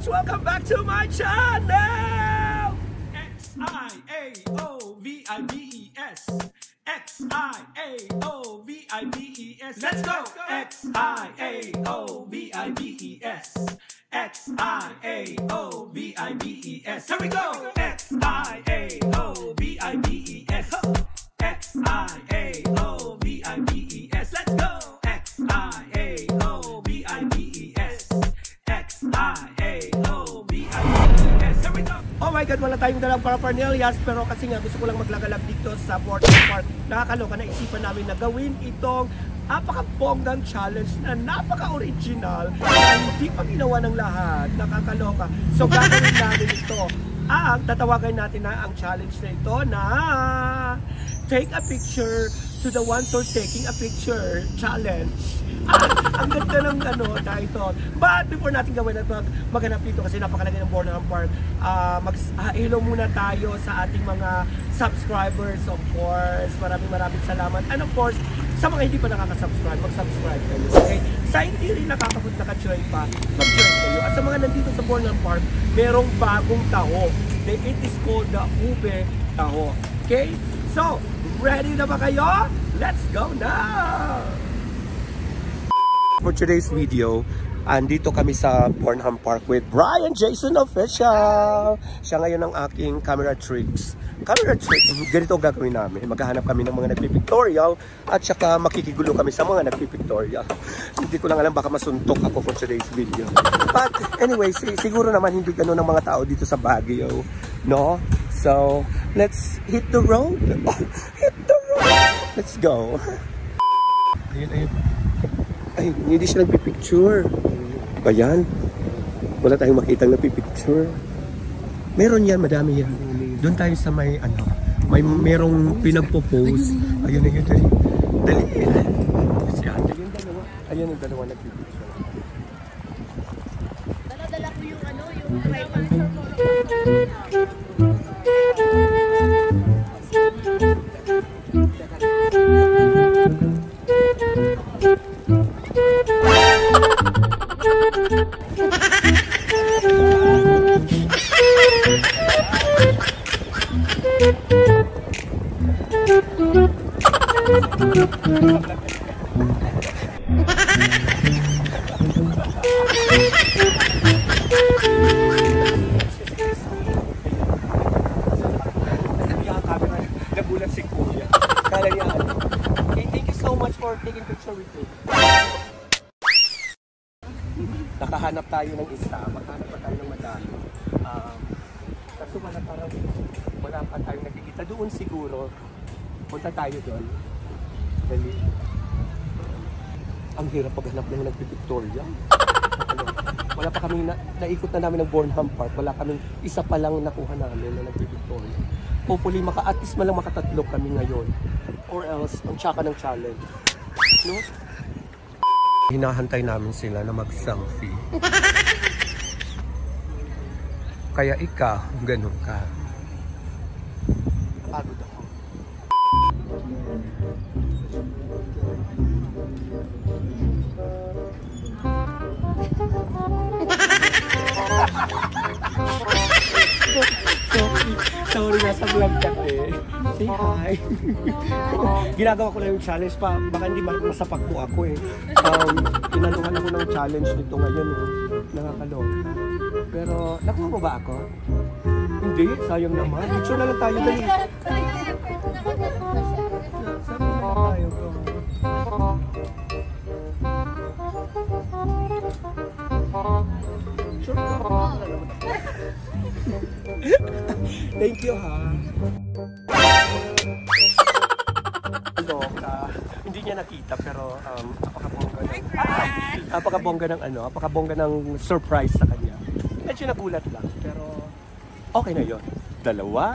much. Welcome back to my channel. X I A O V I B E S. X I A O V I B E S. Let's go. X I A O V I B E S. X I A O V I B E S. Here we go. X I A O V I B E S. X I A. God, wala tayong dalang paraphernalias pero kasi nga gusto ko lang maglagalab dito sa Portland Park. Nakakaloka na isipan namin na gawin itong napaka-bonggang challenge na napaka-original na hindi pa ginawa ng lahat. Nakakaloka. So gagawin namin ito. Ang tatawagan natin na ang challenge na ito na take a picture to the ones who are taking a picture challenge. Ang ganda ng ano, title. But before natin gawin at mag maghanap dito kasi napakalagay ng Bornholm Park, ah, mag ah, muna tayo sa ating mga subscribers of course. Maraming maraming salamat. And of course, sa mga hindi pa nakaka-subscribe, mag-subscribe kayo. Okay? Sa hindi rin nakakapot naka-join pa, mag-join kayo. At sa mga nandito sa Bornholm Park, merong bagong taho. It is called the Ube Taho. Okay? So, ready na ba kayo? Let's go now! For today's video, andito kami sa Bornham Park with Brian Jason Official. Siya ngayon ang aking camera tricks. Camera tricks, ganito ang gagawin namin. Maghahanap kami ng mga nagpipictorial at saka makikigulo kami sa mga nagpipictorial. Hindi ko lang alam, baka masuntok ako for today's video. But anyway, si- siguro naman hindi ganun ang mga tao dito sa Baguio. No? So, let's hit the road. hit the road. Let's go. Ayun, ayun. Ay, hindi siya nagpipicture. Ba yan? Wala tayong makitang nagpipicture. Meron yan, madami yan. Doon tayo sa may, ano, may merong pinagpo-post. Ayun, ayun, dali. Dali. Si ate, yung dalawa. Ayun, yung dalawa nagpipicture. Dala-dala ko yung ano, yung tripod. Nagulat ano. Thank you so much for taking picture with me. Nakahanap tayo ng isa, makahanap pa tayo ng madami. Um, kaso wala parang, wala pa tayong nakikita. Doon siguro, punta tayo doon. Dali. Ang hirap paghanap ng nagpipictorial. Wala pa kami, na, naikot na namin ng Bornham Park. Wala kami, isa pa lang nakuha namin na nagpipictorial. Hopefully, maka, at least malang makatatlo kami ngayon. Or else, ang tsaka ng challenge. No? Hinahantay namin sila na mag-selfie. Kaya ikaw, ganun ka. Pagod ako. Sorry, nasa vlog ka eh. Say hi. Ginagawa ko lang yung challenge pa. Baka hindi ma- masapak mo ako eh. Um, inanuhan ako ng challenge nito ngayon eh. Nakakaloka. Pero, nakuha mo ba ako? Hindi, sayang naman. Picture na lang tayo dali. Tayo. Thank you ha. Loka. Hindi niya nakita pero um, napakabongga ng, Ay, napakabongga ng ano, napakabongga ng surprise sa kanya. Medyo nagulat lang pero okay na yon. Dalawa.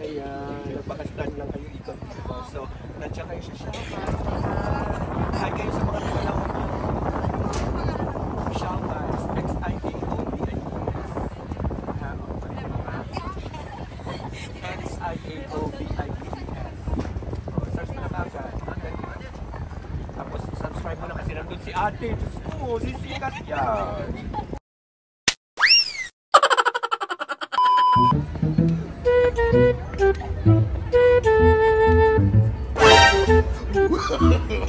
Union. Ayan. Nagbakastan lang kayo ikot dito. So, nandiyan kayo sa Shaka. Hi kayo sa mga taga La Union. Shaka. X-I-A-O-V-I-E-S. X-I-A-O-V-I-E-S. Subscribe mo kasi nandun ate. Diyos ko, sisikat yan.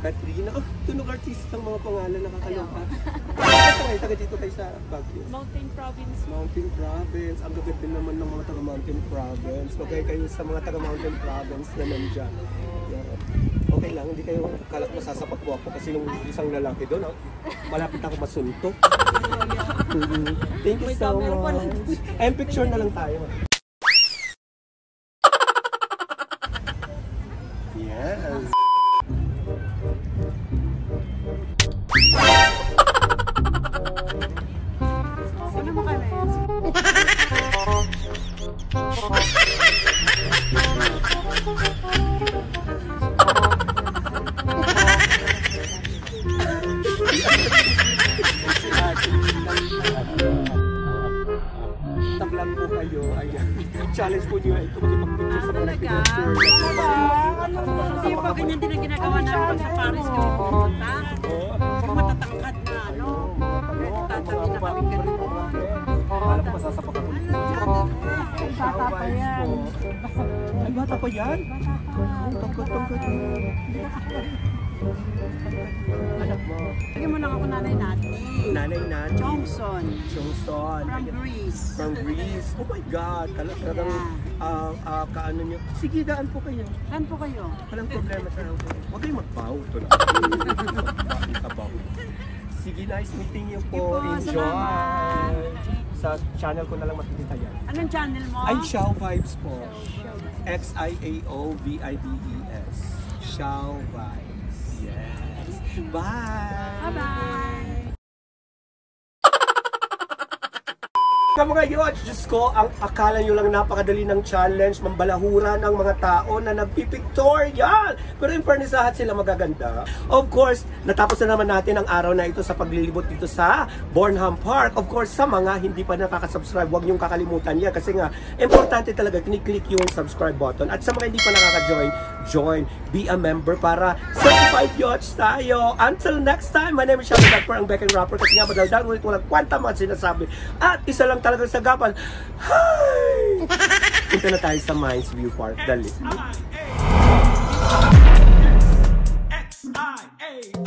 Katrina. Oh, tunog artista ang mga pangalan nakakaloka. Kayo, taga dito kayo sa Baguio. Mountain Province. Mountain Province. Ang gagad din naman ng mga taga Mountain Province. Okay kayo sa mga taga Mountain Province na nandyan. Yeah. Okay lang, hindi kayo kalak masasapak po ako kasi nung isang lalaki doon, oh, malapit ako masuntok. Mhm. Thank you so much. Ayun, picture na lang tayo. Yes. Tablang po kayo. Ayan. Challenge po niyo ito makipag-picture sa mga picture. Hindi pa ganyan din ang ginagawa namin pag sa Paris kami pumunta. Yung matatangkad na ano. Tatabi na kami ganun. Alam ko masasapak ako. Bata pa yan. Bata pa yan? Ang tangkad-tangkad niya. Anak mo. Lagyan mo lang ako nanay natin. Nanay na. Johnson. Johnson. From. Greece. From Greece. Oh my God. Tala- Talagang ah ah, kaano niyo. Sige, daan po kayo. Saan po kayo? Walang problema sa Huwag kayong magbaw. Ito lang. Ikabaw. Sige, nice meeting you po. Enjoy. salamat. Sa channel ko na lang makikita yan. Anong channel mo? Ay, Xiao Vibes po. X-I-A-O-V-I-B-E-S. Xiao Vibes. Yes. Bye! Bye-bye. Kamu ngayon, Diyos ko, ang akala nyo lang napakadali ng challenge, mambalahura ng mga tao na nagpipictorial. Pero in fairness, lahat sila magaganda. Of course, natapos na naman natin ang araw na ito sa paglilibot dito sa Bornham Park. Of course, sa mga hindi pa nakaka-subscribe, huwag niyong kakalimutan yan. Kasi nga, importante talaga, kiniklik yung subscribe button. At sa mga hindi pa nakaka-join, join, be a member para certified yachts tayo. Until next time, my name is Shelly Dagper, ang Beckham Rapper. Kasi nga, madaldal, ngunit walang kwanta mga sinasabi. At isa lang talaga sa gapan, Hi! Punta na tayo sa Mines View Park. Dali. X-I-A-O-V-I-B-E-S.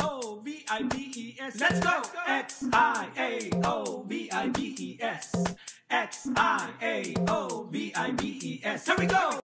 Let's go! X-I-A-O-V-I-B-E-S. X-I-A-O-V-I-B-E-S. Here we go!